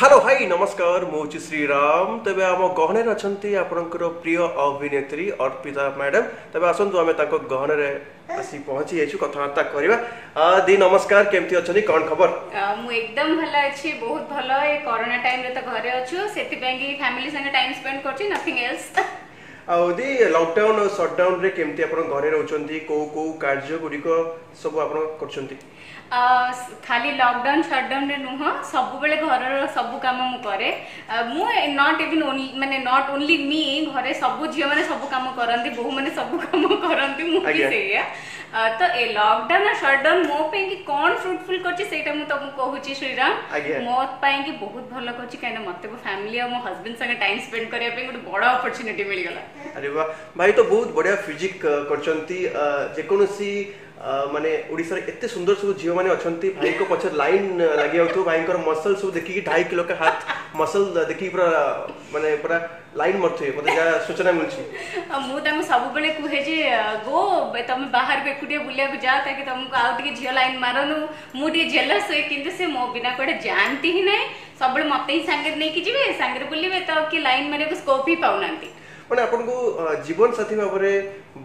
Hello ভাই নমস্কার মু হচ্ছে শ্রীরাম তবে আম গহণের অনেক আপনার প্রিয় অভিনেত্রী অর্পিতা ম্যাডাম তবে আসন্তু আমি তাঁর গহণের আসি পৌঁছি যাইছু কথাবার্তা করিবা দি নমস্কার কেমতি অছনি কোন খবর মু একদম ভালো আছি বহুত ভালো এই করোনা টাইম রে তো ঘরে অছু সেতিপাই কি ফ্যামিলি সঙ্গে টাইম স্পেন্ড করছি নাথিং এলস ଆଉ ଦି ଲକଡାଉନ୍ ସଟ୍ଡାଉନ୍ରେ କେମିତି ଆପଣ ଘରେ ରହୁଛନ୍ତି କେଉଁ କେଉଁ କାର୍ଯ୍ୟ ଗୁଡ଼ିକ ସବୁ ଆପଣ କରୁଛନ୍ତି ଖାଲି ଲକଡାଉନ୍ ସଟଡାଉନ୍ରେ ନୁହଁ ସବୁବେଳେ ଘରର ସବୁ କାମ ମୁଁ କରେ ମୁଁ ନଟ୍ ଇଭିନ୍ ମାନେ ନଟ୍ ଓନ୍ଲି ମି ଘରେ ସବୁ ଝିଅମାନେ ସବୁ କାମ କରନ୍ତି ବୋହୂମାନେ ସବୁ କାମ କରନ୍ତି ମୁଁ ବି ସେଇଆ ତ ଏ ଲକଡାଉନ୍ ଆଉ ସଟଡାଉନ୍ ମୋ ପାଇଁ କି କ'ଣ ଫ୍ରୁଟଫୁଲ୍ କରିଛି ସେଇଟା ମୁଁ ତମକୁ କହୁଛି ଶ୍ରୀରାମ ମୋ ପାଇଁ କି ବହୁତ ଭଲ କରିଛି କାହିଁକିନା ମୋତେ ମୋ ଫ୍ୟାମିଲି ଆଉ ମୋ ହଜବେଣ୍ଡ ସାଙ୍ଗେ ଟାଇମ୍ ସ୍ପେଣ୍ଡ କରିବା ପାଇଁ ଗୋଟେ ବଡ଼ ଅପରଚ୍ୟୁନିଟି ମିଳିଗଲା ଆରେ ବା ଭାଇ ତ ବହୁତ ବଢ଼ିଆ ଫିଜିକ୍ କରିଛନ୍ତି ଯେକୌଣସି माने ओडिसा रे एत्ते सुंदर सब जीव माने अछंती भाई को पछर लाइन लागि आउथु भाई कर मसल सब देखी कि 2.5 किलो के हाथ मसल देखी पूरा माने पूरा लाइन मरथे मते जा सूचना मिलछि आ मु तमे सब बेले कहे जे गो तमे बाहर के कुटिया बुलिया के जा ताकि तमको आउ के जीव लाइन मारनु मु दे जेलस है किंतु से मो बिना कोड़े जानती ही नै सब मते ही संगत नै कि जीवे संगत बुलिबे त के लाइन मारे को स्कोप ही पाउ ମାନେ ଆପଣଙ୍କୁ ଜୀବନସାଥୀ ଭାବରେ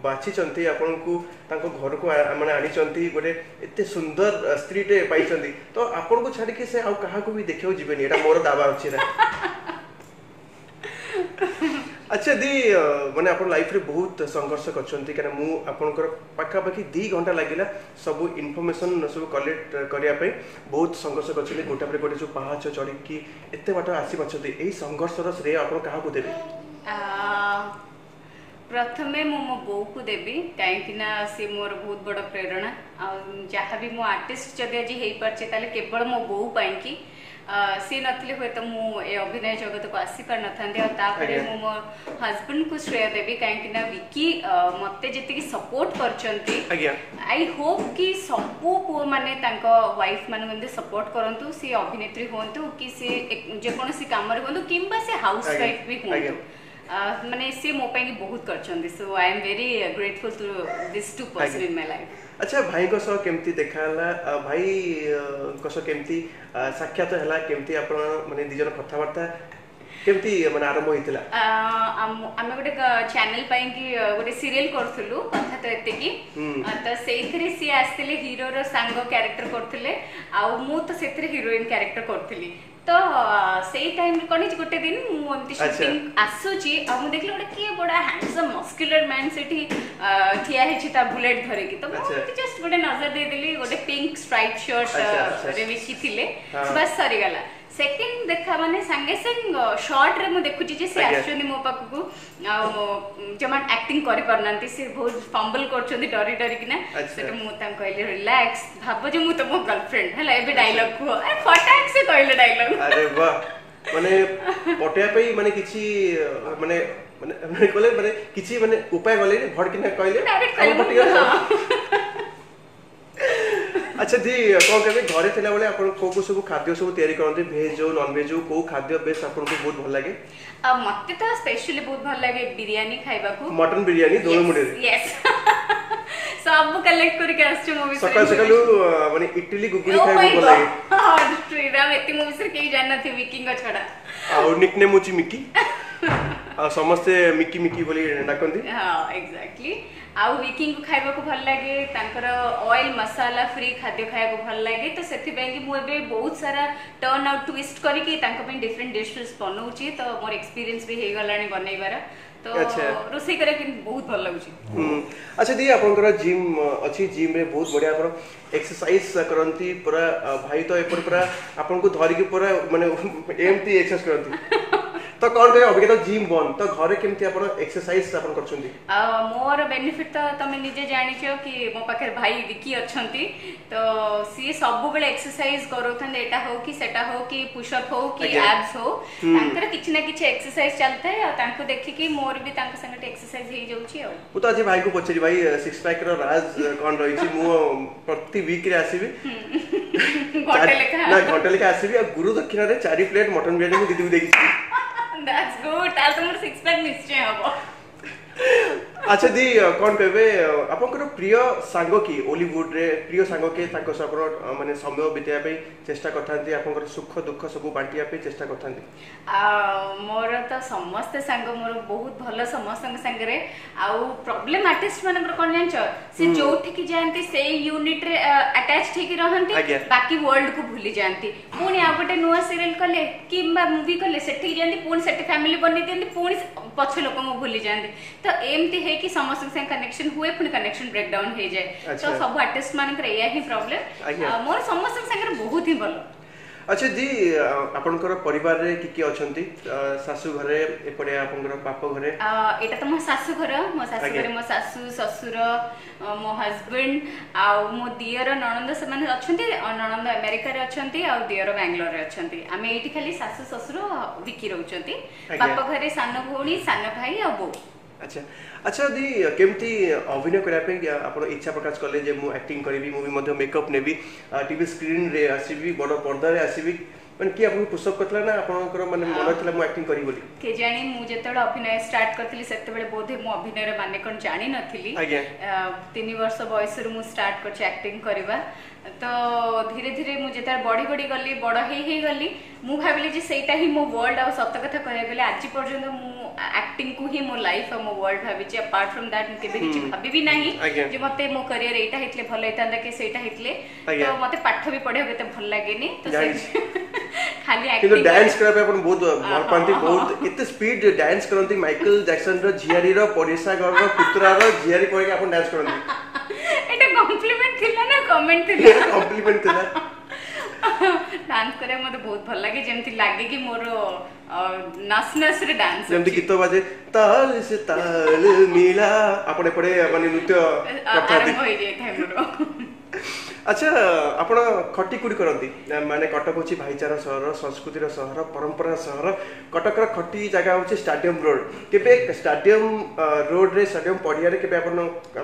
ବାଛିଛନ୍ତି ଆପଣଙ୍କୁ ତାଙ୍କ ଘରକୁ ମାନେ ଆଣିଛନ୍ତି ଗୋଟେ ଏତେ ସୁନ୍ଦର ସ୍ତ୍ରୀଟେ ପାଇଛନ୍ତି ତ ଆପଣଙ୍କୁ ଛାଡ଼ିକି ସେ ଆଉ କାହାକୁ ବି ଦେଖିବାକୁ ଯିବେନି ଏଇଟା ମୋର ଦାବା ଅଛି ନା ଆଚ୍ଛା ଦି ମାନେ ଆପଣ ଲାଇଫରେ ବହୁତ ସଂଘର୍ଷ କରିଛନ୍ତି କାରଣ ମୁଁ ଆପଣଙ୍କର ପାଖାପାଖି ଦୁଇ ଘଣ୍ଟା ଲାଗିଲା ସବୁ ଇନଫର୍ମେସନ୍ ସବୁ କଲେକ୍ଟ କରିବା ପାଇଁ ବହୁତ ସଂଘର୍ଷ କରିଛନ୍ତି ଗୋଟା ପରେ ଗୋଟେ ଯେଉଁ ପାହାଚ ଚଢ଼ିକି ଏତେ ବାଟ ଆସିପାରୁଛନ୍ତି ଏହି ସଂଘର୍ଷର ଶ୍ରେୟ ଆପଣ କାହାକୁ ଦେବେ प्रथम मु मो बो को देवी कहीं सी मोर बहुत बड़ प्रेरणा जहाँ भी मुझ आर्टिस्ट आज हो पारे केवल मो बो कि सी नी हूँ मु अभिनय जगत को आसपार नापर मु मो हजबैंड को श्रेय देवी कहीं विकी मत सपोर्ट कर आई होप कि सब पु मैंने वाइफ मान सपोर्ट करूँ सी अभिनेत्री हूँ कि सी जेकोसी कम हूँ कि हाउस वाइफ भी हूँ मैंने इससे मोपाई की बहुत କରିଛନ୍ତି so I am very grateful to this two person in my life ଆଚ୍ଛା ଭାଇଙ୍କ ସହ କେମିତି ଦେଖା ହେଲା ଭାଇଙ୍କ ସହ କେମିତି ସାକ୍ଷାତ ହେଲା କେମିତି ଆପଣ ମାନେ ଦୁଇ ଜଣ କଥାବାର୍ତ୍ତା କେମିତି ମାନେ ଆରମ୍ଭ ହେଇଥିଲା ଆମେ ଗୋଟେ ଚ୍ୟାନେଲ ପାଇଁ କି ଗୋଟେ ସିରିଏଲ କରୁଥିଲୁ କଥା ତ ଏତିକି ତ ସେଇଥିରେ ସିଏ ଆସିଥିଲେ ହିରୋର ସାଙ୍ଗ କ୍ୟାରେକ୍ଟର କରୁଥିଲେ ଆଉ ମୁଁ ତ ସେଥିରେ ହିରୋଇନ କ୍ୟାରେକ୍ଟର କରୁଥିଲି ତ ସେଇ ଟାଇମରେ କ'ଣ ହେଇଛି ଗୋଟେ ଦିନ ମୁଁ ଏମିତି ସୁଟିଂ ଆସୁଛି ଆଉ ମୁଁ ଦେଖିଲି ଗୋଟେ କିଏ ବଡ଼ ହ୍ୟାଣ୍ଡସମ୍ ମସ୍କୁଲାର ମ୍ୟାନ୍ ସେଠି ଠିଆ ହେଇଛି ତା ବୁଲେଟ୍ ଧରିକି ତ ମୁଁ ଜଷ୍ଟ ଗୋଟେ ନଜର ଦେଇଦେଲି ଗୋଟେ ପିଙ୍କ ଷ୍ଟ୍ରାଇଟ୍ ସର୍ଟରେ ବିକିଥିଲେ ବାସ୍ ସରିଗଲା সেকেন্ড দেখা মানে সাঙ্গে সাঙ্গ শর্টরে মু দেখুছি যে সে আসছন্তি মো পাখকু যেমন আক্টিং করি পারুনাহান্তি সে বহুত ফম্বল করছন্তি ডরি ডরি কিনা সেটা মু তাঙ্ক কইলে রিল্যাক্স ভাবো যে মু তোম গার্লফ্রেন্ড হেলা এবে ডায়লগ কো আরে ফটাক সে কইলে ডায়লগ আরে বাহ মানে পটেয়া পাই মানে কিছু মানে মানে কলে মানে কিছু মানে উপায় গলে ভড়কিনা কইলে ডাইরেক্ট কইলে আচ্ছা জি কোন কেবে ঘরে ছিলা বেলে আপন কো কো সব খাদ্য সব তৈরি করতে ভেজ ও নন ভেজ ও কো খাদ্য বেশ আপনকু বহুত ভাল লাগে আ মতে তো স্পেশালি বহুত ভাল লাগে বিরিয়ানি খাইবাকু মটন বিরিয়ানি দোলমুড়ি ইয়েস ସବୁ କଲେକ୍ଟ କରିକି ଆସିଛୁ ମୋ ବିଷୟରେ ସକାଳୁ ସକାଳୁ ମାନେ ଇଟିଲି ଗୁଗୁନି ଖାଇବାକୁ ଭଲ ଲାଗେ ହଁ ଟ୍ରୁରେ ଆମେ ଏତେ ମୋ ବିଷୟରେ କେହି ଜାଣିନଥିବେ ମିକିଙ୍କ ଛଡା ଆଉ ନିକ୍ ନେମ୍ ହେଉଛି ମିକି समस्ते मिकी मिकी बोली डाकंती हां एग्जैक्टली आ विकिंग को खाइबा को भल लागे तांकर ऑयल मसाला फ्री खाद्य खाए को भल लागे तो सेथि बेंगे मु एबे बहुत सारा टर्न आउट ट्विस्ट करी के पे डिफरेंट डिशेस बनाउ छी तो मोर एक्सपीरियंस भी हे गलाने बनैबार तो अच्छा। रोसी करे कि बहुत भल लागु छी हम हम्म। अच्छा दी आपन तोरा जिम अछि जिम रे बहुत बढ़िया पर एक्सरसाइज करंती पूरा भाई तो एपर पूरा आपन को धरि पूरा माने एमटी एक्सरसाइज करंती ତ କ'ଣ କହିବେ ଅବିକା ତ ଜିମ୍ ବନ୍ଦ ତ ଘରେ କେମିତି ଆପଣ ଏକ୍ସରସାଇଜ ଆପଣ କରୁଛନ୍ତି ମୋର ବେନିଫିଟ ତ ତମେ ନିଜେ ଜାଣିଛ କି ମୋ ପାଖରେ ଭାଇ ବିକି ଅଛନ୍ତି ତ ସିଏ ସବୁବେଳେ ଏକ୍ସରସାଇଜ କରଉଥାନ୍ତି ଏଟା ହଉ କି ସେଟା ହଉ କି ପୁଷଅପ୍ ହଉ କି ଆପ୍ସ ହଉ ତାଙ୍କର କିଛି ନା କିଛି ଏକ୍ସରସାଇଜ ଚାଲିଥାଏ ଆଉ ତାଙ୍କୁ ଦେଖିକି ମୋର ବି ତାଙ୍କ ସାଙ୍ଗରେ ଏକ୍ସରସାଇଜ ହେଇଯାଉଛି ଆଉ ମୁଁ ତ ଆଜି ଭାଇକୁ ପଚାରି ଭାଇ ସିକ୍ସ ପ୍ୟାକ୍ ର ରାଜ କ'ଣ ରହିଛି ମୁଁ ପ୍ରତି ୱିକରେ ଆସିବି ଘଣ୍ଟେ ଲେଖା ଆସିବି ଆଉ ଗୁରୁ ଦକ୍ଷିଣରେ ଚାରି ପ୍ଲେଟ୍ ମଟନ ବିରିୟାନୀ ମୁଁ ଦିଦିକୁ ଦେଇଛି That's good. That's a six pack mystery. আচ্ছা জি কোন কইবে আপনকৰ প্ৰিয় সাংগ কি অলিউড ৰে প্ৰিয় সাংগ কি তাক সবৰ মানে সময় বিতিয়া পই চেষ্টা কৰথাନ୍ତି আপনকৰ সুখ দুখ সব বাটিয়া পই চেষ্টা কৰথাନ୍ତି মোৰ তো সমস্ত সাংগ মোৰ বহুত ভাল সমস্তଙ୍କ সাଙ୍ଗৰে আৰু প্ৰব্লেম আৰ্টিষ্ট মানকৰ কোন জানছ সে যোঠি কি জানতি সেই ইউনিট ৰে আটাচ ঠিকি ৰহନ୍ତି বাকি ৱৰ্ল্ড কু ভুলি জানতি পুনি আৰু গটে নয়া সিৰিয়েল কলে কিম্বা মুভি কলে সেঠি জানতি পুনি সেঠি ফ্যামিলি বনি দিনতি পুনি पछ लोक भूली जाते तो एमती है कि समस्त कनेक्शन हुए पुणी कनेक्शन ब्रेक डाउन हो जाए तो अच्छा। सब आर्टिस्ट मान या ही प्रोब्लेम मोर समस्त बहुत ही भल ଆଚ୍ଛା ଦି ଆପଣଙ୍କର ପରିବାରରେ କି କିଏ ଅଛନ୍ତି ଶାଶୁ ଘରେ ଏପଟେ ଆପଣଙ୍କର ବାପ ଘରେ ଏଇଟା ତ ମୋ ଶାଶୁ ଘର ମୋ ଶାଶୁ ଘରେ ମୋ ଶାଶୁ ଶ୍ୱଶୁର ମୋ ହଜବେଣ୍ଡ ଆଉ ମୋ ଦିଅର ନଣନ୍ଦ ସେମାନେ ଅଛନ୍ତି ନଣନ୍ଦ ଆମେରିକାରେ ଅଛନ୍ତି ଆଉ ଦିଅର ବାଙ୍ଗାଲୋରରେ ଅଛନ୍ତି ଆମେ ଏଇଠି ଖାଲି ଶାଶୁ ଶ୍ୱଶୁର ବିକି ରହୁଛନ୍ତି ବାପ ଘରେ ସାନ ଭଉଣୀ ସାନ ଭାଇ ଆଉ ବୋଉ আচ্ছা আচ্ছা ଦି କେମିତି ଅଭିନୟ କରିବା ପାଇଁ ଆପଣ ଇଚ୍ଛା ପ୍ରକାଶ କଲେ ଯେ ମୁଁ ଆକ୍ଟିଂ କରିବି ମୁଁ ବି ମଧ୍ୟ ମେକଅପ୍ ନେବି ଟିଭି ସ୍କ୍ରିନ୍ରେ ଆସିବି ବଡ଼ ପର୍ଦ୍ଦାରେ ଆସିବି ମାନେ କିଏ ଆପଣଙ୍କୁ ପୁଷଅପ୍ କରିଥିଲା ନା ଆପଣଙ୍କର ମାନେ ମନ ଥିଲା ମୁଁ ଆକ୍ଟିଂ କରିବି ବୋଲି କେଜାଣି ମୁଁ ଯେତେବେଳେ ଅଭିନୟ ଷ୍ଟାର୍ଟ କରିଥିଲି ସେତେବେଳେ ବୋଧେ ମୁଁ ଅଭିନୟର ମାନେ କ'ଣ ଜାଣିନଥିଲି ତିନି ବର୍ଷ ବୟସରୁ ମୁଁ ଷ୍ଟାର୍ଟ କରିଛି ଆକ୍ଟିଂ କରିବା ତ ଧୀରେ ଧୀରେ ମୁଁ ଯେତେବେଳେ ବଢ଼ି ବଢ଼ି ଗଲି ବଡ଼ ହେଇ ହେଇ ଗଲି ମୁଁ ଭାବିଲି ଯେ ସେଇଟା ହିଁ ମୋ ୱାର୍ଲଡ ଆଉ ସତ କଥା କହିବାକୁ ଗଲେ ଆଜି ପର୍ଯ୍ୟନ୍ତ ମୁଁ ଆକ୍ଟିଂକୁ ହିଁ ମୋ ଲାଇଫ୍ ଆଉ ମୋ ୱାର୍ଲଡ ଭାବିଛି ଆପାର୍ଟ ଫ୍ରମ୍ ଦ୍ୟାଟ୍ ମୁଁ କେବେ କିଛି ଭାବିବି ନାହିଁ ଯେ ମୋତେ ମୋ କ୍ୟାରିୟର ଏଇଟା ହେଇଥିଲେ ଭଲ ହେଇଥାନ୍ତା କି ସେଇଟା ହେଇଥିଲେ ତ ମୋତେ ପାଠ ବି ପଢ଼ିବାକୁ ଏତେ ଭଲ ଲାଗେନି ତ ଖାଲି କିନ୍ତୁ ଡ୍ୟାନ୍ସ କରିବା ପାଇଁ ଆପଣ ବହୁତ ଭଲ ପାଆନ୍ତି ବହୁତ ଏତେ ସ୍ପିଡ୍ ଡ୍ୟାନ୍ସ କରନ୍ତି ମାଇକେଲ ଜ୍ୟାକସନର ଝିଆରୀର ପରିସା ଗରର ପୁତୁରାର ଝିଆରୀ ପଡ଼ିକି ଆପଣ ଡ୍ୟାନ୍ସ କରନ୍ତି এটা কমপ্লিমেন্ট ଥିଲା ନା କମେଣ୍ଟ ଥିଲା କମ୍ପ୍ଲିମେଣ୍ଟ ଥିଲା ଡ୍ୟାନ୍ସ କରିବା ମୋତେ ବହୁତ ଭଲ ଲାଗେ ଯେମିତି ଲାଗେ କି ମୋର ନସନସରେ ଡ୍ୟାନ୍ସ ଯେମିତି ଗୀତ ବାଜେ ତାଲ ସେ ତାଲ ମିଳା ଆପଣ ଏପଟେ ମାନେ ନୃତ୍ୟ ଆରମ୍ଭ ହେଇଯାଇଥାଏ ମୋର আচ্ছা আপনার খটিকুড়ি করতে মানে কটক হচ্ছে ভাইচারা সহর সংস্কৃতির সহর পরম্পরা সহর কটকর খটি জায়গা হচ্ছে স্টাডিয়াম রোড কেবে স্টাডিয়াম রোডরে স্টাডিয়াম পড়িয়ারে কেবে আপনার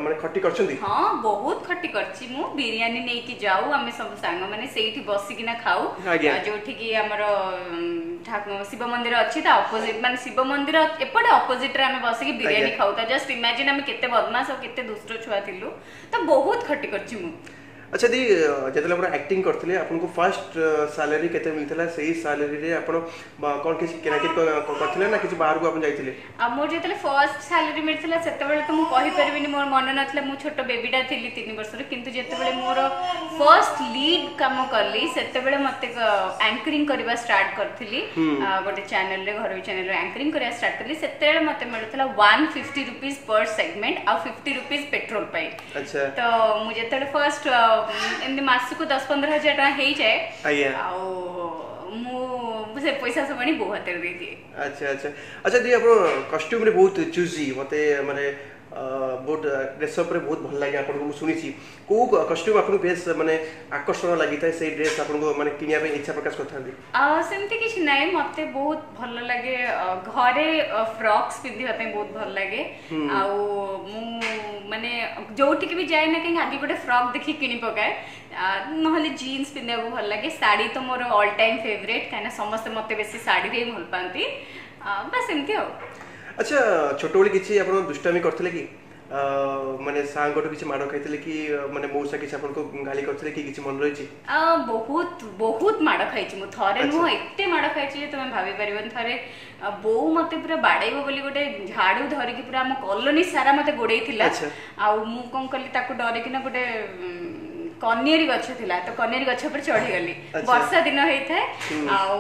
মানে খটি করছেন হ্যাঁ বহুত খটি করছি মু বিরিয়ানি নেইকি যাও আমি সব সাঙ্গ মানে সেইটি বসিকিনা খাও যোউঠি কি আমার শিব মন্দির অছি তা অপোজিট মানে শিব মন্দির এপটে অপোজিটরে আমি বসিকি বিরিয়ানি খাও তা জাস্ট ইমাজিন আমি কেতে বদমাস আর কেতে দুষ্ট ছুয়া থিলু তো বহুত খটি করছি মু अच्छा दी ଯେତେବେଳେ ଆପଣ ଆକ୍ଟିଂ କରିଥିଲେ ଆପଣଙ୍କୁ ଫାର୍ଷ୍ଟ ସାଲାରୀ କେତେ ମିଳିଥିଲା ସେଇ ସାଲାରୀରେ ଆପଣ କ'ଣ କିଛି କିଣାକିଣି କରିଥିଲେ ନା କିଛି ବାହାରକୁ ଆପଣ ଯାଇଥିଲେ ମୋର ଯେତେବେଳେ ଫାର୍ଷ୍ଟ ସାଲାରୀ ମିଳିଥିଲା ସେତେବେଳେ ତ ମୁଁ କହିପାରିବିନି ମୋର ମନେ ନଥିଲା ମୁଁ ଛୋଟ ବେବିଟା ଥିଲି ତିନି ବର୍ଷର କିନ୍ତୁ ଯେତେବେଳେ ମୋର ଫାର୍ଷ୍ଟ ଲିଡ୍ କାମ କଲି ସେତେବେଳେ ମୋତେ ଆଙ୍କରିଂ କରିବା ଷ୍ଟାର୍ଟ କରିଥିଲି ଗୋଟେ ଚ୍ୟାନେଲରେ ଘରୋଇ ଚ୍ୟାନେଲରେ ଆଙ୍କରିଂ କରିବା ଷ୍ଟାର୍ଟ କଲି ସେତେବେଳେ ମୋତେ ମିଳୁଥିଲା one fifty rupees per segment ଆଉ ଫିଫ୍ଟି ରୁପିଜ୍ ପେଟ୍ରୋଲ ପାଇଁ ତ ମୁଁ ଯେତେବେଳେ ଫାର୍ଷ୍ଟ ଏମିତି ମାସକୁ ଦଶ ପନ୍ଦର ହଜାର ଟଙ୍କା ହେଇଯାଏ ଆଉ ମୁଁ ସେ ପଇସା ସବୁ ଆଣି ବୋଉ ହାତରେ ଦେଇଦିଏ ଆଚ୍ଛା ଆଚ୍ଛା ଆଚ୍ଛା ଦିଦି ଆପଣ କଷ୍ଟ୍ୟୁମ୍ରେ ବହୁତ ଚୁଜି ମୋତେ ମାନେ बहुत ड्रेस बहुत भल लगे आपची कौ कस्ट्यूम आप बेस मानते आकर्षण लगी था ड्रेस मैंने किनवाई इच्छा प्रकाश कर घरे फ्रक्स पिंधे बहुत भल लगे आने जो भी जाए ना कहीं आगे गोटे फ्रक देखी कि पकाए ना जीन्स पिंधा भल लगे शाढ़ी तो मोर अल टाइम फेवरेट कहीं समस्ते मत बे शाढ़ी भल पाती बस एमती আচ্ছা ଛୋଟବେଳେ କିଛି ଆପଣ ଦୁଷ୍ଟାମି କରିଥିଲେ କି ମାନେ ସାଙ୍ଗଠୁ କିଛି ମାଡ଼ ଖାଇଥିଲେ କି ମାନେ ମଉସା କିଛି ଆପଣଙ୍କୁ ଗାଳି କରିଥିଲେ କି କିଛି ମନେ ରହିଛି ବହୁତ ବହୁତ ମାଡ଼ ଖାଇଛି ମୁଁ ଥରେ ନୁହଁ ଏତେ ମାଡ଼ ଖାଇଛି ଯେ ତମେ ଭାବି ପାରିବନି ଥରେ ବୋଉ ମତେ ପୁରା ବାଡ଼େଇବ ବୋଲି ଗୋଟେ ଝାଡ଼ୁ ଧରିକି ପୁରା ଆମ କଲୋନି ସାରା ମତେ ଗୋଡ଼େଇଥିଲା ଆଉ ମୁଁ କଣ କଲି ତାକୁ ଡରିକିନା ଗୋଟେ କନିଆରୀ ଗଛ ଥିଲା ତ କନିଆରୀ ଗଛ ଉପରେ ଚଢିଗଲି ବର୍ଷା ଦିନ ହେଇଥାଏ ଆଉ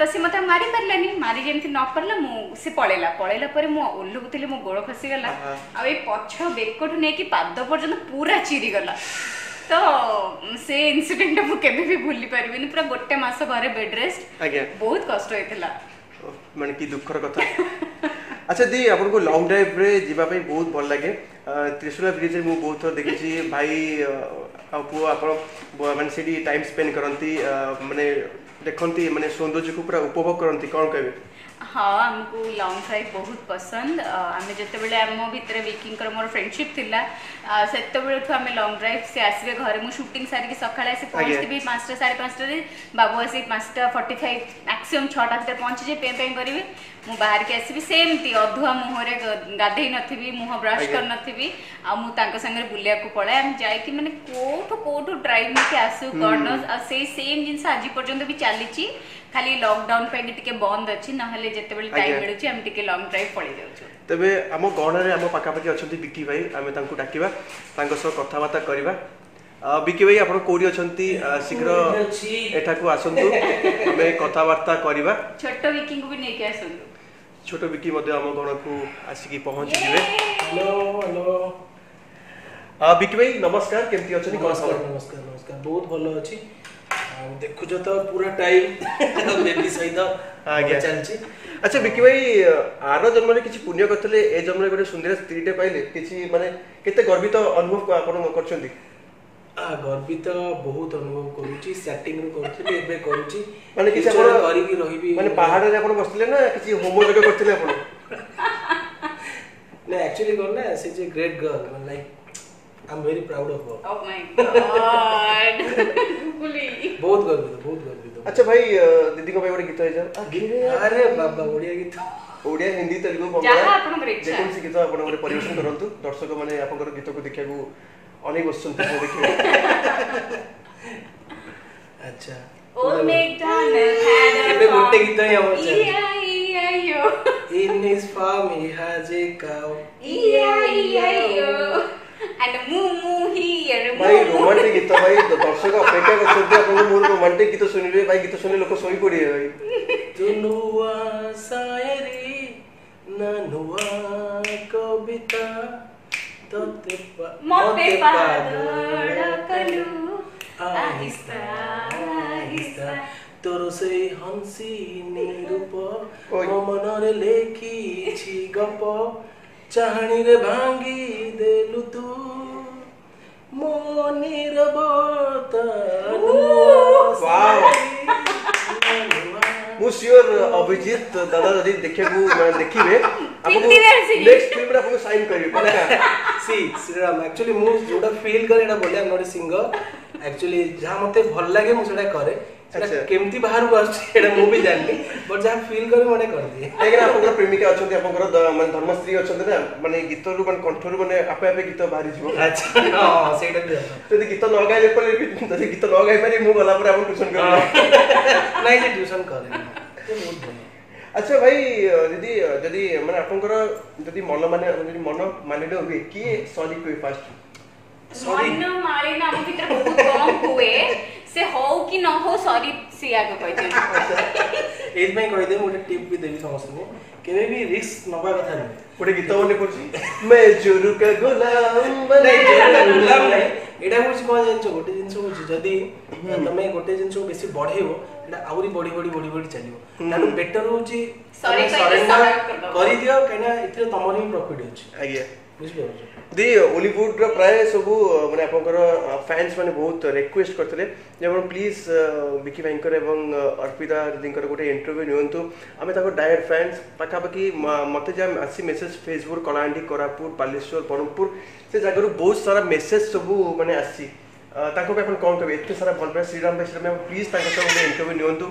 ତ ସେ ମତେ ମାରି ପାରିଲାନି ମାରି ଯେମିତି ନ ପାରିଲା ମୁଁ ସେ ପଳେଇଲା ପଳେଇଲା ପରେ ମୁଁ ଓହ୍ଲଉଥିଲି ମୋ ଗୋଡ଼ ଖସିଗଲା ଆଉ ଏଇ ପଛ ବେକଠୁ ନେଇକି ପାଦ ପର୍ଯ୍ୟନ୍ତ ପୁରା ଚିରିଗଲା ତ ସେ ଇନସିଡେଣ୍ଟ ମୁଁ କେବେ ବି ଭୁଲି ପାରିବିନି ପୁରା ଗୋଟେ ମାସ ଘରେ ବେଡ୍ ରେଷ୍ଟ ବହୁତ କଷ୍ଟ ହେଇଥିଲା ମାନେ କି ଦୁଃଖର କଥା ଆଚ୍ଛା ଦି ଆପଣଙ୍କୁ ଲଙ୍ଗ ଡ୍ରାଇଭ୍ରେ ଯିବା ପାଇଁ ବହୁତ ଭଲ ଲାଗେ ତ୍ରିଶୂଳ ବ୍ରିଜ୍ରେ ମୁଁ ବହୁତ ଥର ଦେଖିଛି ଭାଇ ଆଉ ପୁଅ ଆପଣ ମାନେ ସେଇଠି ଟାଇମ୍ ସ୍ପେଣ୍ଡ କରନ୍ତି ମାନେ ଦେଖନ୍ତି ମାନେ ସୌନ୍ଦର୍ଯ୍ୟକୁ ପୁରା ଉପଭୋଗ କରନ୍ତି କ'ଣ କହିବେ ହଁ ଆମକୁ ଲଙ୍ଗ୍ ଫ୍ରାଇଭ୍ ବହୁତ ପସନ୍ଦ ଆମେ ଯେତେବେଳେ ଆମ ଭିତରେ ବିକିଙ୍କର ମୋର ଫ୍ରେଣ୍ଡସିପ୍ ଥିଲା ସେତେବେଳଠୁ ଆମେ ଲଙ୍ଗ୍ ଡ୍ରାଇଭ୍ ସେ ଆସିବେ ଘରେ ମୁଁ ସୁଟିଂ ସାରିକି ସକାଳେ ଆସି ପହଞ୍ଚିଥିବି ପାଞ୍ଚଟା ସାଢ଼େ ପାଞ୍ଚଟାରେ ବାବୁ ଆସି ପାଞ୍ଚଟା ଫର୍ଟି ଫାଇଭ୍ ମ୍ୟାକ୍ସିମମ୍ ଛଅଟା ଭିତରେ ପହଞ୍ଚିଯିବେ ପେଁ ପେଁ କରିବେ ମୁଁ ବାହାରିକି ଆସିବି ସେମିତି ଅଧୁଆ ମୁହଁରେ ଗାଧେଇ ନଥିବି ମୁହଁ ବ୍ରଶ କରିନଥିବି ଆଉ ମୁଁ ତାଙ୍କ ସାଙ୍ଗରେ ବୁଲିବାକୁ ପଳାଏ ଆମେ ଯାଇକି ମାନେ କେଉଁଠୁ କେଉଁଠୁ ଡ୍ରାଇଭ୍ ନେଇକି ଆସୁ କର୍ଣ୍ଣସ୍ ଆଉ ସେଇ ସେମ୍ ଜିନିଷ ଆଜି ପର୍ଯ୍ୟନ୍ତ ବି ଚାଲିଛି ଖାଲି ଲକଡାଉନ ପାଇଁ ଟିକେ ବନ୍ଦ ଅଛି ନହେଲେ ଯେତେବେଳେ ଟାଇମ ମିଳୁଛି ଆମେ ଟିକେ ଲଙ୍ଗ ଡ୍ରାଇଭ ପଳେଇ ଯାଉଛୁ ତେବେ ଆମ ଗଣରେ ଆମ ପାଖାପାଖି ଅଛନ୍ତି ବିକି ଭାଇ ଆମେ ତାଙ୍କୁ ଡାକିବା ତାଙ୍କ ସହ କଥାବାର୍ତ୍ତା କରିବା ବିକି ଭାଇ ଆପଣ କୋଉଠି ଅଛନ୍ତି ଶୀଘ୍ର ଏଠାକୁ ଆସନ୍ତୁ ଆମେ କଥାବାର୍ତ୍ତା କରିବା ଛୋଟ ବିକିଙ୍କୁ ବି ନେଇକି ଆସନ୍ତୁ ଛୋଟ ବିକି ମଧ୍ୟ ଆମ ଗଣକୁ ଆସିକି ପହଞ୍ଚି ଯିବେ ହ୍ୟାଲୋ ହ୍ୟାଲୋ ବିକି ଭାଇ ନମସ୍କାର କେମିତି ଅଛନ୍ତି ନମସ୍କାର ନମସ୍କାର ବହୁତ ଭଲ ଅଛି ଦେଖୁଛ ତ ପୁରା ଟାଇମ୍ ବେବି ସହିତ ଆଜ୍ଞା ଚାଲିଛି ଆଚ୍ଛା ବିକି ଭାଇ ଆର ଜନ୍ମରେ କିଛି ପୁଣ୍ୟ କରିଥିଲେ ଏ ଜନ୍ମରେ ଗୋଟେ ସୁନ୍ଦର ସ୍ତ୍ରୀଟେ ପାଇଲେ କିଛି ମାନେ କେତେ ଗର୍ବିତ ଅନୁଭବ ଆପଣ କରିଛନ୍ତି ଗର୍ବିତ ବହୁତ ଅନୁଭବ କରୁଛି ଷ୍ଟାର୍ଟିଂରୁ କରୁଥିଲି ଏବେ କରୁଛି ମାନେ କିଛି ଆପଣ କରିକି ରହିବି ମାନେ ପାହାଡ଼ରେ ଆପଣ ବସିଥିଲେ ନା କିଛି ହୋମ ଯୋଗ କରିଥିଲେ ଆପଣ ନା ଆକ୍ଚୁଆଲି କ'ଣ ନା ସେ ଯେ great girl like I am very proud of work oh my God fully बहुत गर्वित बहुत गर्वित अच्छा भाई दीदी को भाई गोटे गीत है अरे बाबा ओडिया गीत ଓଡ଼ିଆ ହିନ୍ଦୀ ତେଲୁଗୁ ବଙ୍ଗଳା ଯେକୌଣସି ଗୀତ ଆପଣ ଗୋଟେ ପରିବେଷଣ କରନ୍ତୁ ଦର୍ଶକମାନେ ଆପଣଙ୍କର ଗୀତକୁ ଦେଖିବାକୁ ଅନେକ ବସୁଛନ୍ତି ଦେଖିବେ ଆଚ୍ଛା ଏବେ ଗୋଟେ ଗୀତ ହିଁ ଆମର In his farm he has a cow. E-I-E-I-O. and মু মু হি আর ভাই রোমান্টিক গীত ভাই দর্শক অপেক্ষা করছন্তি আপনারা মোর রোমান্টিক গীত শুনিবে ভাই গীত শুনি লোক শোই পড়িবে ভাই চুনুয়া সায়রি নানুয়া কবিতা তোতে মতে পাদড়াকলু আহিস্তা আহিস্তা তোর সেই হংসি নিরূপ মনরে লেখিছি গপ চাহানির ভাঙ্গি দেলু তু মনির ମୁଁ ସିଓର ଅଭିଜିତ ଦାଦା ଯଦି ଦେଖିବାକୁ ମାନେ ଦେଖିବେ ନେକ୍ସଟ ଫିଲ୍ମରେ ଆପଣଙ୍କୁ ସାଇନ୍ କରିବେ ସି ଶ୍ରୀରାମ ଆକ୍ଚୁଆଲି ମୁଁ ଯେଉଁଟା ଫିଲ୍ କରେ ଏଇଟା ବଢ଼ିଆ ନଟ୍ ଏ ସିଙ୍ଗର ଆକ୍ଚୁଆଲି ଯାହା ମୋତେ ଭଲ ଲାଗେ ମୁଁ ସେଇଟା କରେ କେମିତି ବାହାରକୁ ଆସୁଛି ସେଇଟା ମୁଁ ବି ଜାଣିନି ବଟ୍ ଯାହା ଫିଲ୍ କରେ ମାନେ କରିଦିଏ କାହିଁକିନା ଆପଣଙ୍କର ପ୍ରେମିକା ଅଛନ୍ତି ଆପଣଙ୍କର ମାନେ ଧର୍ମଶ୍ରୀ ଅଛନ୍ତି ନା ମାନେ ଗୀତରୁ ମାନେ କଣ୍ଠରୁ ମାନେ ଆପେ ଆପେ ଗୀତ ବାହାରିଯିବ ଆଚ୍ଛା ହଁ ସେଇଟା ବି ଯଦି ଗୀତ ନ ଗାଇ ପାରିବି ଯଦି ଗୀତ ନ ଗାଇ ପାରିବି ମୁଁ ଗଲା ପରେ ଆପଣ ଟ୍ୟୁସନ୍ କରିବି ନାଇଁ ସେ ଟ୍ୟୁସନ୍ କରେ ବହୁତ ଭଲ ଆଚ୍ଛା ଭାଇ ଯଦି ଯଦି ମାନେ ଆପଣଙ୍କର ଯଦି ମନ ମାନେ ଯଦି ମନ ମାନିଟା ହୁଏ କିଏ ସରି କୁହେ ଫାଷ୍ଟ ସରି ମନ ମାଳିନ ଆମ ଭିତରେ ବହୁତ କମ୍ ହୁଏ ସେ ହଉ କି ନ ହଉ ସରି ସିଏ ଆଗ କହିଦେବି ଏଇଥିପାଇଁ କହିଦେବି ଗୋଟେ ଟିପ୍ ବି ଦେବି ସମସ୍ତଙ୍କୁ କେବେ ବି ରିସ୍କ ନବା କଥା ନୁହେଁ ଗୋଟେ ଗୀତ ମନେ ପଡୁଛି ମେ ଜୁରୁକା ଗୋଲାମ ଗୋଲାମ ନାହିଁ ଏଇଟା ହଉଛି କ'ଣ ଜାଣିଛ ଗୋଟେ ଜିନିଷ ହଉଛି ଯଦି ତମେ ଗୋଟେ ଜିନିଷକୁ ବେଶୀ ବଢେଇବ ଏଇଟା ଆହୁରି ବଢି ବଢି ବଢି ବଢି ଚାଲିବ ତାଠୁ ବେଟର ହଉଛି ସରେଣ୍ଡର କରିଦିଅ କାହିଁକିନା ଏଥିରେ ତମର ହିଁ ପ୍ରଫିଟ୍ ଅଛି ଆଜ୍ଞା दी ओलिउडर प्राय सब माने आपनकर फैन्स माने बहुत रिक्वेस्ट करथिले जे आपण प्लीज विकी भाईंकर एवं अर्पिता दीदींकर गोटे इंटरव्यू नियंतु आमे ताको डायरेक्ट फैन्स पाखापाखि मते जा आसी मेसेज फेसबुक कलाहांडी कोरापुट बालेश्वर ब्रह्मपुर से जगह बहुत सारा मेसेज सब माने आसी ताको पे आपण कोन करबे एते सारा भल पे श्रीराम भाई श्रीराम प्लीज ताको सब गोटे इंटरव्यू नियंतु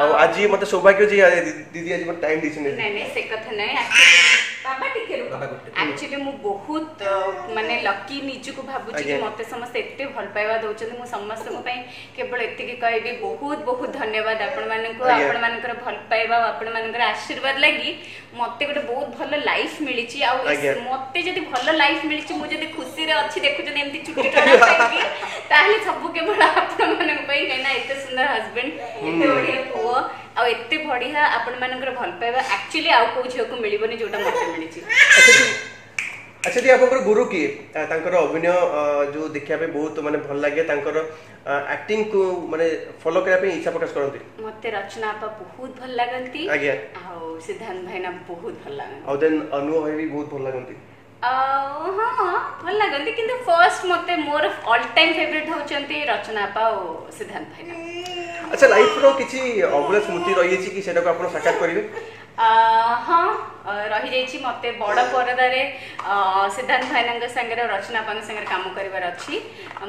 आ आज मते सौभाग्य जे दीदी आज मते टाइम दिसने नहीं नहीं से कथा नहीं ବାବା ଟିକେ ରୁହ ଆକ୍ଚୁଆଲି ମୁଁ ବହୁତ ମାନେ ଲକି ନିଜକୁ ଭାବୁଛି କି ମୋତେ ସମସ୍ତେ ଏତେ ଭଲ ପାଇବା ଦେଉଛନ୍ତି ମୁଁ ସମସ୍ତଙ୍କ ପାଇଁ କେବଳ ଏତିକି କହିବି ବହୁତ ବହୁତ ଧନ୍ୟବାଦ ଆପଣମାନଙ୍କୁ ଆପଣମାନଙ୍କର ଭଲ ପାଇବା ଆଉ ଆପଣମାନଙ୍କର ଆଶୀର୍ବାଦ ଲାଗି ମୋତେ ଗୋଟେ ବହୁତ ଭଲ ଲାଇଫ୍ ମିଳିଛି ଆଉ ମୋତେ ଯଦି ଭଲ ଲାଇଫ୍ ମିଳିଛି ମୁଁ ଯଦି ଖୁସିରେ ଅଛି ଦେଖୁଛନ୍ତି ଏମିତି ଛୁଟି ପାଇକି ତାହେଲେ ସବୁ କେବଳ ଆପଣମାନଙ୍କ ପାଇଁ କାହିଁକିନା ଏତେ ସୁନ୍ଦର ହଜବେଣ୍ଡ ଏତେ ବଢ଼ିଆ ପୁଅ ଆଉ ଏତେ ବଢ଼ିଆ ଆପଣମାନଙ୍କର ଭଲ ପାଇବା ଆକ୍ଚୁଆଲି ଆଉ କେଉଁ ଝିଅକୁ ମିଳିବନି ଯେଉଁଟା ମୋତେ ମିଳିଛି ଆଚ୍ଛା ଦି ଆପଣଙ୍କର ଗୁରୁ କିଏ ତାଙ୍କର ଅଭିନୟ ଯେଉଁ ଦେଖିବା ପାଇଁ ବହୁତ ମାନେ ଭଲ ଲାଗେ ତାଙ୍କର ଆକ୍ଟିଂକୁ ମାନେ ଫଲୋ କରିବା ପାଇଁ ଇଚ୍ଛା ପ୍ରକାଶ କରନ୍ତି ମୋତେ ରଚନା ଆପା ବହୁତ ଭଲ ଲାଗନ୍ତି ଆଜ୍ଞା ଆଉ ସିଦ୍ଧାନ୍ତ ଭାଇନା ବହୁତ ଭଲ ଲାଗନ୍ତି ଆଉ ଦେନ୍ ଅନୁଭବ ଭାଇ ବି ବହୁତ ଭଲ ଲାଗନ୍ତି ଭଲ ଲାଗନ୍ତି କିନ୍ତୁ ଫର୍ଷ୍ଟ ମୋତେ ମୋର ଅଲ୍ ଟାଇମ୍ ଫେଭରେଟ୍ ହେଉଛନ୍ତି ରଚନା ଆପା ଓ ସିଦ୍ଧାନ୍ତ ଭାଇନା ଆଚ୍ଛା ଲାଇଫ୍ର କିଛି ଅଭୁଲା ସ୍ମୃତି ରହିଯାଇଛି କି ସେଟାକୁ ଆପଣ ସାକାର କରିବେ ହଁ ରହିଯାଇଛି ମୋତେ ବଡ଼ ପରଦାରେ ସିଦ୍ଧାନ୍ତ ଭାଇନାଙ୍କ ସାଙ୍ଗରେ ରଚନା ବାପାଙ୍କ ସାଙ୍ଗରେ କାମ କରିବାର ଅଛି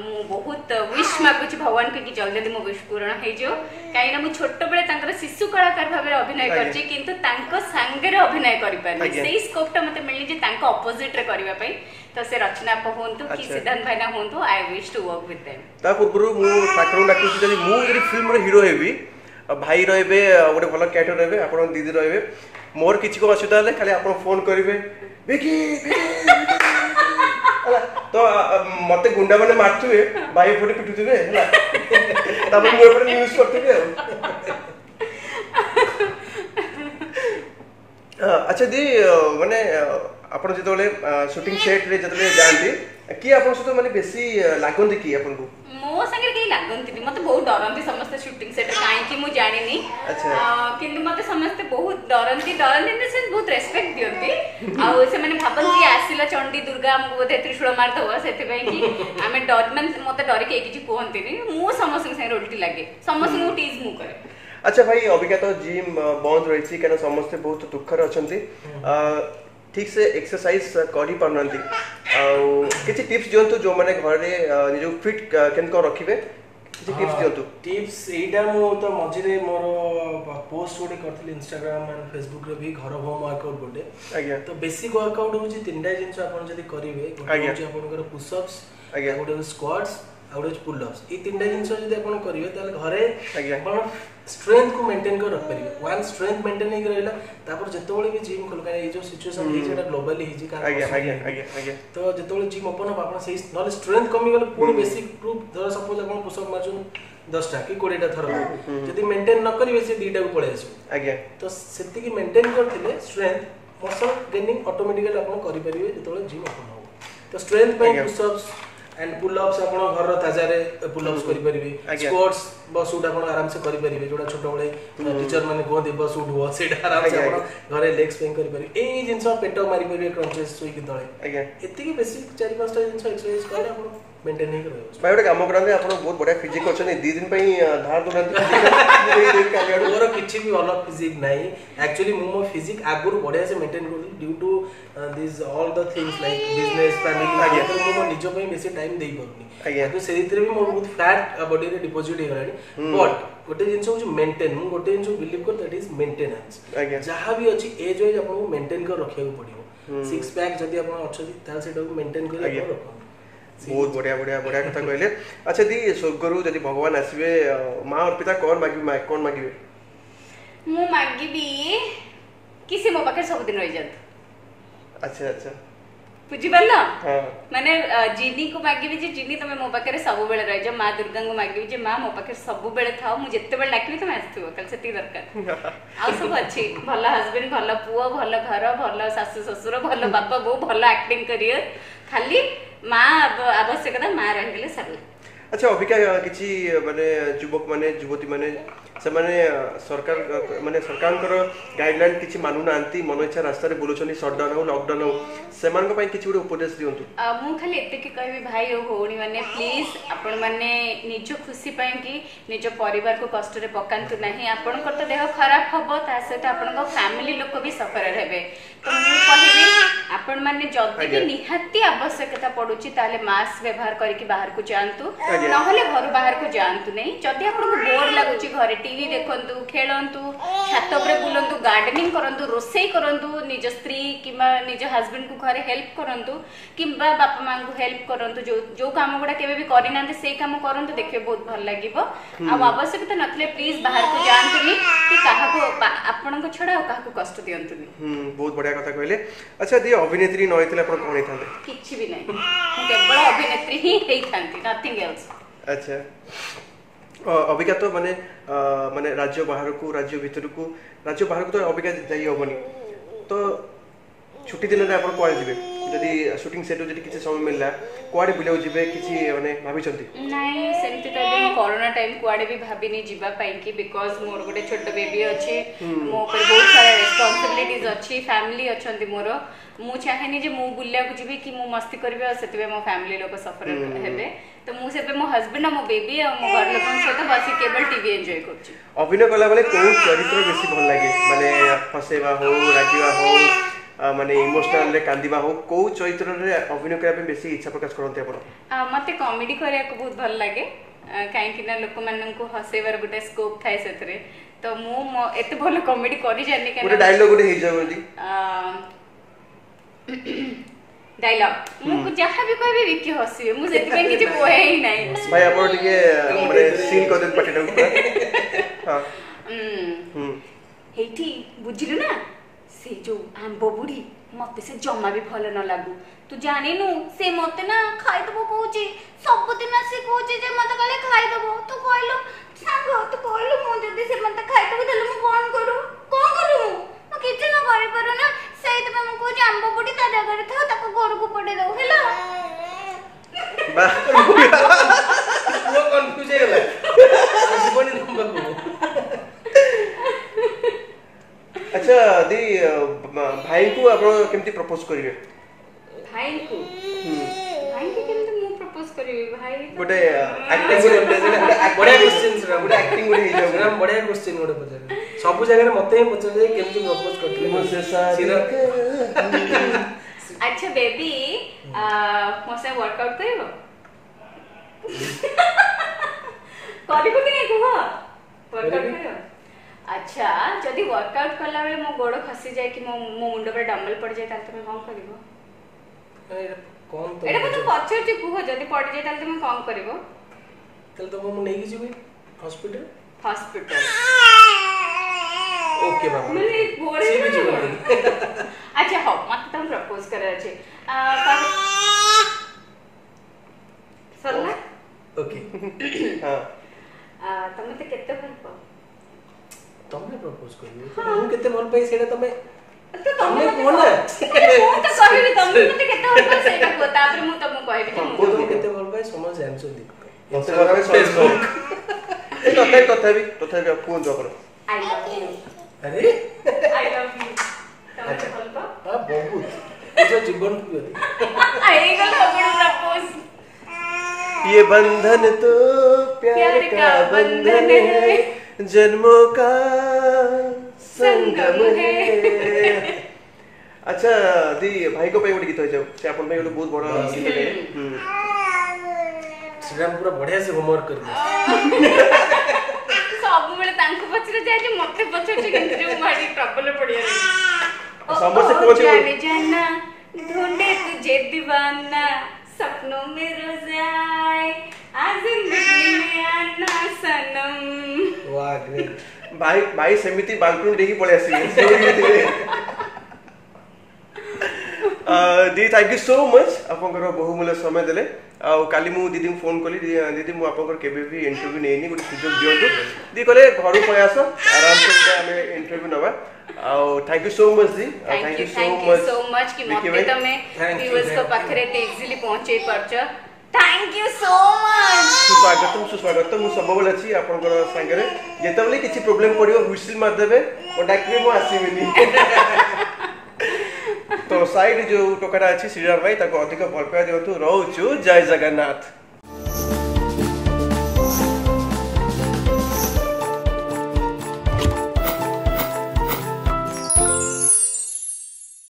ମୁଁ ବହୁତ ୱିଶ୍ ମାଗୁଛି ଭଗବାନଙ୍କୁ କି ଜଲ୍ଦି ମୋ ୱିଶ୍ ପୂରଣ ହେଇଯିବ କାହିଁକିନା ମୁଁ ଛୋଟବେଳେ ତାଙ୍କର ଶିଶୁ କଳାକାର ଭାବରେ ଅଭିନୟ କରିଛି କିନ୍ତୁ ତାଙ୍କ ସାଙ୍ଗରେ ଅଭିନୟ କରିପାରିନି ସେଇ ସ୍କୋପ୍ଟା ମୋତେ ମିଳିନି ଯେ ତାଙ୍କ ଅପୋଜିଟ୍ରେ କରିବା ପାଇଁ ତ ସେ ରଚନା ବାପା ହୁଅନ୍ତୁ କି ସିଦ୍ଧାନ୍ତ ଭାଇନା ହୁଅନ୍ତୁ I wish to work with them ତା ପୂର୍ବରୁ ମୁଁ ଠାକୁରଙ୍କୁ ଡାକୁଛି ଯଦି ମୁଁ ଯଦି ଫିଲ୍ମର ହିରୋ ହେବି ଭାଇ ରହିବେ ଗୋଟେ ଭଲ କ୍ୟାରିୟର ରହିବେ ଆପଣଙ୍କ ଦିଦି ରହିବେ ମୋର କିଛି କ'ଣ ଅସୁବିଧା ହେଲେ ଖାଲି ଆପଣ ଫୋନ୍ କରିବେ ବିକି ହେଲା ତ ମତେ ଗୁଣ୍ଡାମାନେ ମାରୁଥିବେ ଭାଇ ଏପଟେ ପିଟୁଥିବେ ହେଲା ତାପରେ ମୁଁ ଏପଟେ ନ୍ୟୁଜ୍ କରୁଥିବି ଆଉ ଆଚ୍ଛା ଦି ମାନେ ଆପଣ ଯେତେବେଳେ ସୁଟିଂ ସେଟ୍ରେ ଯେତେବେଳେ ଯାଆନ୍ତି କିଏ ଆପଣଙ୍କ ସହିତ ମାନେ ବେଶୀ ଲାଗନ୍ତି କିଏ ଆପଣଙ୍କୁ ମୋ ସାଙ୍ଗରେ କେହି ଲାଗନ୍ତିନି ମତେ ବହୁତ ଡରନ୍ତି ସମସ୍ତେ ସୁଟିଂ ସେଟରେ କାହିଁକି ମୁଁ ଜାଣିନି କିନ୍ତୁ ମତେ ସମସ୍ତେ ବହୁତ ଡରନ୍ତି ଡରନ୍ତି ସେ ବହୁତ ରେସପେକ୍ଟ ଦିଅନ୍ତି ଆଉ ସେମାନେ ଭାବନ୍ତି ଆସିଲା ଚଣ୍ଡୀ ଦୁର୍ଗା ଆମକୁ ବୋଧେ ତ୍ରିଶୂଳ ମାରିଦେବ ସେଥିପାଇଁ କି ଆମେ ଡର ମାନେ ମତେ ଡରିକି କେହି କିଛି କୁହନ୍ତିନି ମୁଁ ସମସ୍ତଙ୍କ ସାଙ୍ଗରେ ଓଲଟି ଲାଗେ ସମସ୍ତଙ୍କୁ ଟିଜ୍ ମୁଁ କରେ ଆଚ୍ଛା ଭାଇ ଅବିକା ତ ଜିମ୍ ବନ୍ଦ ରହିଛି କାରଣ ସମସ୍ତେ ବହୁତ ଦୁଃଖରେ ଅଛନ୍ତି ଠିକ୍ ସେ ଏକ୍ସରସାଇଜ୍ କରିପାରୁନାହାନ୍ତି ଆଉ କିଛି ଟିପ୍ସ ଦିଅନ୍ତୁ ଯେଉଁମାନେ ଘରେ ନିଜକୁ ଫିଟ୍ କେମିତି କ'ଣ ରଖିବେ କିଛି ଟିପ୍ସ ଦିଅନ୍ତୁ ଟିପ୍ସ ଏଇଟା ମୁଁ ତ ମଝିରେ ମୋର ପୋଷ୍ଟ ଗୋଟେ କରିଥିଲି ଇନଷ୍ଟାଗ୍ରାମ ଆଣ୍ଡ ଫେସବୁକରେ ବି ଘର ହୋମ୍ ୱାର୍କଆଉଟ୍ ଗୋଟେ ଆଜ୍ଞା ତ ବେସିକ୍ ୱାର୍କଆଉଟ୍ ହେଉଛି ତିନିଟା ଜିନିଷ ଆପଣ ଯଦି କରିବେ ଗୋଟେ ହେଉଛି ଆପଣଙ୍କର ପୁଷଅପ୍ସ ଆଜ୍ଞା ଗୋଟେ ହେଉଛି ସ୍କ୍ୱାଟ୍ସ ଆଉ ଗୋଟେ ହେଉଛି ପୁଲ୍ ଅପ୍ସ ଏଇ ତିନିଟା ଜିନିଷ ଯଦି ଆପଣ କରିବେ ତାହେଲେ ଘରେ ଆପଣ ଷ୍ଟ୍ରେନ୍ଥକୁ ମେଣ୍ଟେନ୍ କରି ରଖିପାରିବେ ୱାନ୍ ଷ୍ଟ୍ରେନ୍ଥ ମେଣ୍ଟେନ୍ ହେଇକି ରହିଲା ତାପରେ ଯେତେବେଳେ ବି ଜିମ୍ ଖୋଲ କାରଣ ଏଇ ଯେଉଁ ସିଚୁଏସନ୍ ହେଇଛି ଏଇଟା ଗ୍ଲୋବାଲି ହେଇଛି ତ ଯେତେବେଳେ ଜିମ୍ ଓପନ୍ ହେବ ଆପଣ ସେଇ ନହେଲେ ଷ୍ଟ୍ରେନ୍ଥ କମିଗଲେ ପୁଣି ବେଶୀ ଗ୍ରୁପ୍ ଧର ସପୋଜ୍ ଆପଣ ପୁଷଅପ୍ ମାରୁଛନ୍ତି ଦଶଟା କି କୋଡ଼ିଏଟା ଥର ଯଦି ମେଣ୍ଟେନ୍ ନ କରିବେ ସେ ଦୁଇଟାକୁ ପଳେଇ ଆସିବ ଆଜ୍ଞା ତ ସେତିକି ମେଣ୍ଟେନ୍ କରିଥିଲେ ଷ୍ଟ୍ରେନ୍ଥ ମସଲ୍ ଗେନିଂ ଅଟୋମେଟିକାଲି ଆପଣ କରିପାରିବେ ଯେତେବେଳେ ଜିମ୍ ଓପନ୍ ହେବ ତ ଷ୍ଟ୍ରେନ୍ଥ ପାଇଁ ପୁଷଅପ୍ସ एंड पुलअप्स आप घर ताजा पुलअप्स करेंगे स्पोर्ट्स बस उठ आप आराम से करेंगे जो छोटे छोट टीचर मैंने कहते बस उठ हुआ आराम से घर घरे लेग स्पेन करि परिबे ए पेट मारि क्रंचेस सुई के दळे एतिकी बेसिक चारि पांचटा जिन एक्सरसाइज कर मेंटेन नहीं करो भाई ଗୋଟେ କାମ କରନ୍ତି ଆପଣ ବହୁତ ବଢିଆ ଫିଜିକ୍ ଅଛନ୍ତି ଦି ଦିନ ପାଇଁ ଧାର ଦଉନାହାନ୍ତି ମୋର କିଛି ବି ଭଲ ଫିଜିକ୍ ନାହିଁ ଆକ୍ଚୁଆଲି ମୁଁ ମୋ ଫିଜିକ୍ ଆଗରୁ ବଢିଆ ସେ ମେଣ୍ଟେନ୍ କରୁଥିଲି due to this all the things like business family ମୁଁ ମୋ ନିଜ ପାଇଁ ବେଶୀ ଟାଇମ୍ ଦେଇପାରୁନି କିନ୍ତୁ ସେଇଥିରେ ବି ମୋର ବହୁତ ଫ୍ୟାଟ୍ ବଡିରେ ଡିପୋଜିଟ୍ ହେଇଗଲାଣି ବଟ୍ ଗୋଟେ ଜିନିଷ ହେଉଛି ମେଣ୍ଟେନ୍ ମୁଁ ଗୋଟେ ଜିନିଷ ବିଲିଭ୍ କରେ ଦ୍ୟାଟ୍ ଇଜ୍ ମେଣ୍ଟେନାନ୍ସ ଯାହା ବି ଅଛି ଏଜ୍ ୱାଇଜ୍ ଆପଣଙ୍କୁ ମେଣ୍ଟେନ୍ କରି ରଖିବାକୁ ପଡ଼ିବ ସିକ୍ସ ପ୍ୟାକ୍ ଯଦି ଆପଣ ଅଛନ୍ତି ତାହେଲେ ସେଇଟାକୁ ମେଣ୍ଟେନ୍ କରି ଆପଣ ରଖନ୍ତୁ ବହୁତ ବଢ଼ିଆ ବଢ଼ିଆ ବଢ଼ିଆ କଥା କହିଲେ ଆଚ୍ଛା ଦି ସ୍ୱର୍ଗରୁ ଯଦି ଭଗବାନ ଆସିବେ ମା ଅର୍ପିତା କ'ଣ ମାଗିବେ କ'ଣ ମାଗିବେ ମୁଁ ମାଗିବି କି ସେ ମୋ ପାଖରେ ସବୁଦିନ ରହିଯାଆନ୍ତୁ ଆଚ୍ଛା ଆଚ୍ଛା पूजी ପାରିଲ ମାନେ ଜିନିକୁ ମାଗିବି ଯେ ଜିନି ତମେ ମୋ ପାଖରେ ସବୁବେଳେ ରହିଯାଅ ମା ଦୁର୍ଗାଙ୍କୁ ମାଗିବି ଯେ ମା ମୋ ପାଖରେ ସବୁବେଳେ ଥାଉ ମୁଁ ଯେତେବେଳେ ଡାକିବି ତମେ ଆସିଥିବ କାଲି ସେତିକି ଦରକାର ଆଉ ସବୁ ଅଛି ଭଲ ହଜବେଣ୍ଡ ଭଲ ପୁଅ ଭଲ ଘର ଭଲ ଶାଶୁ ଶ୍ୱଶୁର ଭଲ ବାପା ବୋଉ ଭଲ ଆକ୍ଟିଂ କରିବ ଖାଲି ମା ଆବଶ୍ୟକତା ମା ରହିଗଲେ ସରିଲା अच्छा अभिका कि मानने जुवक मैंने युवती मैंने से मैंने सरकार मानने सरकार गाइडलैन किसी मानुना मन इच्छा रास्त बुलूँ सटडाउन हो लकडाउन हो से कि उपदेश दिखु मुझे ये कह भाई और भौणी मैंने प्लीज आपज खुशी कि निज पर कष्ट पका आपण देह खराब हम ता सहित आप फैमिली लोक भी सफर रहे तो मुझे कह आपण माने जति कि निहाती आवश्यकता पडुची ताले मास्क व्यवहार करके बाहर को जानतु नहले घर बाहर को जानतु नै जति आपण को बोर लागुची घरे टीवी देखंतु खेलंतु छत पर बुलंतु गार्डनिंग करंतु रोसेई करंतु निज स्त्री किमा निज हस्बंड को घरे हेल्प करंतु किबा बापा मां को हेल्प करंतु जो जो काम गोडा केबे भी करिना से काम करंतु देखे बहुत भल लागिवो हम्म। आ आवश्यकता नथले प्लीज बाहर को जानतु नै कि काहा को आपण को छोडा काहा को कष्ट दियंतु नै हम्म बहुत बढ़िया कथा कहले अच्छा दी অভিনেত্রী ન હોઈતલે આપણ કોણ હેઈથાંતે કિછ ભી નહીં હું કેવળ અભિનેત્રી હી હેઈથાંતી નથિંગ એલ્સ আচ্ছা অবিকা মানে মানে রাজ্য বাহারকু রাজ্য ভিতরকু রাজ্য বাহারকু তো অবিকা যাই হবনি তো ছুটি দিনে আপনার কুয়াড়ে যাবে ଯଦି ସୁଟିଂ ସେଟ୍ରୁ ଯଦି କିଛି ସମୟ ମିଳିଲା କୁଆଡ଼େ ବୁଲିବାକୁ ଯିବେ କିଛି ମାନେ ଭାବିଛନ୍ତି ନାଇଁ ସେମିତି ତ ଏବେ ମୁଁ କରୋନା ଟାଇମ୍ କୁଆଡ଼େ ବି ଭାବିନି ଯିବା ପାଇଁକି ବିକଜ ମୋର ଗୋଟେ ଛୋଟ ବେବି ଅଛି ମୋ ଉପରେ ବହୁତ ସାରା ରେସ୍ପନ୍ସିବିଲିଟିଜ୍ ଅଛି ଫ୍ୟାମିଲି ଅଛନ୍ତି ମୋର ମୁଁ ଚାହେଁନି ଯେ ମୁଁ ବୁଲିବାକୁ ଯିବି କି ମୁଁ ମସ୍ତି କରିବି ଆଉ ସେଥିପାଇଁ ମୋ ଫ୍ୟାମିଲି ଲୋକ ସଫର ହେବେ ତ ମୁଁ ସେବେ ମୋ ହଜବେଣ୍ଡ ଆଉ ମୋ ବେବି ଆଉ ମୋ ଘର ଲୋକଙ୍କ ସହିତ ବସି କେବଳ ଟିଭି ଏନ୍ଜୟ କରୁଛି ଅଭିନୟ କଲାବେଳେ କୋଉ ଚରିତ୍ର ବେଶୀ ଭଲ ଲାଗେ ମାନେ ହସେଇବା ହଉ ରାଗିବା ହଉ মানে ইমোশনালে কান্দিবা হোক কেউ চরিত্রে অভিনয় করা বেশি ইচ্ছা প্রকাশ করতে আপনার মতো কমেডি করা বহুত ভাল লাগে কাইকি না লোক মানুষ হসাইবার গোটে স্কোপ থাকে সেতরে তো মু এত ভালো কমেডি করি জানি কেন গোটে ডায়লগ গোটে হই যাবে ডায়লগ মু যাহা বি কইবে বিকি হসিবে মু সেতি পাই কিছু কই নাই ভাই আপন টিকে মানে সিন কর দেন পাটিটা হ্যাঁ হুম হেইটি বুঝিলু না ସେ ଯେଉଁ ଆମ୍ବ ବୁଢ଼ୀ ମୋତେ ସେ ଜମା ବି ଭଲ ନ ଲାଗୁ ତୁ ଜାଣିନୁ ସେ ମୋତେ ନା ଖାଇଦେବ କହୁଛି ସବୁଦିନ ସେ କହୁଛି ଯେ ମୋତେ କାଳେ ଖାଇଦେବ ତୁ କହିଲୁ ସାଙ୍ଗ ତୁ କହିଲୁ ମୁଁ ଯଦି ସେ ମୋତେ ଖାଇଦେବ ତାହେଲେ ମୁଁ କ'ଣ କରୁ କ'ଣ କରୁ ମୁଁ କିଛି ନ କରିପାରୁ ନା ସେଇଥିପାଇଁ ମୁଁ କହୁଛି ଆମ୍ବ ବୁଢ଼ୀ ତା ଜାଗାରେ ଥାଉ ତାକୁ ଘରକୁ ପଠେଇ ଦେଉ ହେଲା ଆଦି ଭାଇଙ୍କୁ ଆପଣ କେମିତି ପ୍ରପୋଜ କରିବେ ଭାଇଙ୍କୁ ଭାଇଙ୍କୁ କେମିତି ମୁଁ ପ୍ରପୋଜ କରିବି ଭାଇ ଗୋଟେ ଆକ୍ଟିଂ ଗୋଟେ ବଢିଆ କ୍ୱେଶ୍ଚନ ସେଟା ଗୋଟେ ଆକ୍ଟିଂ ଗୋଟେ ହେଇଯାଉ ସେଟା ବଢିଆ କ୍ୱେଶ୍ଚନ ଗୋଟେ ପଚାରେ ସବୁ ଜାଗାରେ ମୋତେ ହିଁ ପଚାରେ ଯେ କେମିତି ପ୍ରପୋଜ କରିଥିଲେ ମୋ ଶେଷ ଆଚ୍ଛା ବେବି ମୋ ସାଙ୍ଗେ ୱାର୍କଆଉଟ କରିବ କରିବୁ କି ନାଇଁ କୁହ ୱାର୍କଆଉଟ କରିବ আচ্ছা যদি ওয়ার্কআউট বেলে মো গোড় খসি যায় কি মো মুন্ড উপরে ডম্বল পড়ি যায় তাহলে তুমি কম করিব এটা কোন তো এটা মতো পচারছি কুহ যদি পড়ি যায় তাহলে তুমি কম করিব তাহলে তো মো নেই যাবি হসপিটাল হসপিটাল ওকে বাবা মানে বড়ে আচ্ছা হও মতে তুমি প্রপোজ করার আছে সরলা ওকে হ্যাঁ তুমি তো কেতে ভাল পাও ତମେ ପ୍ରପୋଜ କରିବ ମୁଁ କେତେ ଭଲ ପାଇ ସେଇଟା ତମେ ତମେ କୁହ ନା ମୁଁ ତ କହିବି ତମେ ମୋତେ କେତେ ଭଲ ପାଇ ସେଇଟା କୁହ ତାପରେ ମୁଁ ତମକୁ କହିବି ଯେ ମୁଁ ତମକୁ କେତେ ଭଲ ପାଏ ସମସ୍ତେ ଜାଣିଛନ୍ତି ମୋତେ ଭଲ ପାଏ ଫେସବୁକ୍ ଏ ତଥାପି ତଥାପି ତଥାପି କୁହନ୍ତୁ ଆପଣ ଆଇ ଲଭ୍ ୟୁ ଆରେ ଆଇ ଲଭ୍ ୟୁ ତମେ ଭଲ ପାଅ ହଁ ବହୁତ ନିଜ ଜୀବନକୁ ବି ଅଧିକ ହେଇଗଲା ଆପଣ ପ୍ରପୋଜ ये बंधन तो प्यार का बंधन है जन्मों का संगम है আচ্ছা দি ভাইকো পাই ଗୋଟେ ଗୀତ ହେଇଯାଉ ସେ ଆପଣ ପାଇଁ ଗୋଟେ ବହୁତ ବଡ଼ ଗୀତ ଟେ ଶ୍ରୀରାମ ପୁରା ବଢିଆ ସେ ହୋମୱାର୍କ କରିବ ସବୁବେଳେ ତାଙ୍କୁ ପଛରେ ଯାଏ ଯେ ମତେ ପଛରେ କିନ୍ତୁ ଯୋଉ ମାରି ଟ୍ରବଲ ପଡିଆରେ ସମସ୍ତେ କୋଚ ଜାନେ ଜାନା ढूंढे तुझे दीवाना सपनों में रोज आए आज जिंदगी में आना सनम वाह ग्रेट भाई भाई समिति बालकुन डेगी पड़े ऐसी দিদি থ্যাংক ইউ সো মচ আপনার বহুমূল্য সময় দেলে আলি মু দিদি ফোন কলি দিদি মু আপনার কেবে বি ইন্টরভিউ নেইনি গোটে সুযোগ দিও দিদি কলে ঘর পড়ে আস আরামসে গোটে আমি ইন্টরভিউ নবা আও thank you so much the thank you so much so much কি মতে তুমি ভিউয়ার্স কো পাখরে তে ইজিলি পৌঁছে পারছ থ্যাংক ইউ সো মাচ সুস্বাগতম সুস্বাগতম মু সম্ভবল আছি আপনকৰ সাংগৰে যেতবেলে কিছি প্ৰবলেম পৰিব হুইসল মাৰ দেবে ও ডাকিবে মু আসিবিনি তো সাইড যে টোকাটা আছে শ্রীরাম ভাই তাকে অধিক ভাল পাই দিয়ন্তু রহুছু জয় জগন্নাথ